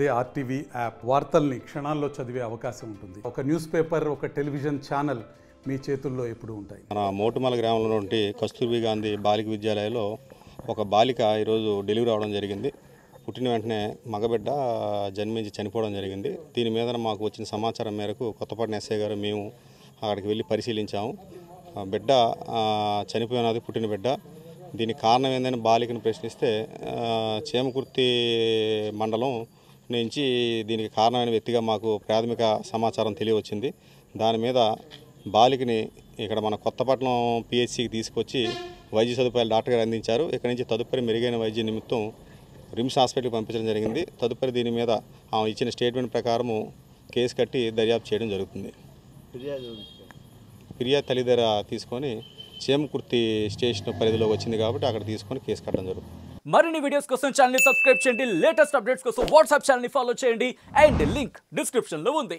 అదే RTV app వార్తల్ని క్షణాల్లో చదివే అవకాశం ఉంటుంది. ఒక న్యూస్ పేపర్ ఒక టెలివిజన్ ఛానల్ మీ చేతుల్లో ఎప్పుడు ఉంటాయి. మన మోటుమల గ్రామంలో నుండి కస్తూర్బీ గాంధీ బాలిక విద్యాలయంలో ఒక బాలిక ఈరోజు డెలివరీ అవడం జరిగింది. పుట్టిన వెంటనే మగబిడ్డ జన్మించి చనిపోవడం జరిగింది. దీని మీద మాకు వచ్చిన సమాచారం మేరకు కొత్తపట్నం ఎస్ఐ గారు మేము అక్కడికి వెళ్ళి పరిశీలించాము. బిడ్డ చనిపోయినది పుట్టిన బిడ్డ. దీనికి కారణం ఏందని బాలికను ప్రశ్నిస్తే చేమకుర్తి మండలం నుంచి దీనికి కారణమైన వ్యక్తిగా మాకు ప్రాథమిక సమాచారం తెలియవచ్చింది. దాని మీద బాలికని ఇక్కడ మన కొత్తపట్నం పిహెచ్సికి తీసుకొచ్చి వైద్య సదుపాయాలు డాక్టర్ గారు అందించారు. ఇక్కడ నుంచి తదుపరి మెరుగైన వైద్య నిమిత్తం రిమ్స్ హాస్పిటల్కి పంపించడం జరిగింది. తదుపరి దీని మీద ఆమె ఇచ్చిన స్టేట్మెంట్ ప్రకారము కేసు కట్టి దర్యాప్తు చేయడం జరుగుతుంది. ఫిర్యాదు తల్లిదర తీసుకొని చేమకుర్తి స్టేషన్ పరిధిలో వచ్చింది కాబట్టి అక్కడ తీసుకొని కేసు కట్టడం జరుగుతుంది. మరిన్ని వీడియోస్ కోసం ఛానల్ సబ్స్క్రైబ్ చేయండి. లేటెస్ట్ అప్డేట్స్ కోసం వాట్సాప్ ఛానల్ ఫాలో చేయండి. అండ్ లింక్ డిస్క్రిప్షన్లో ఉంది.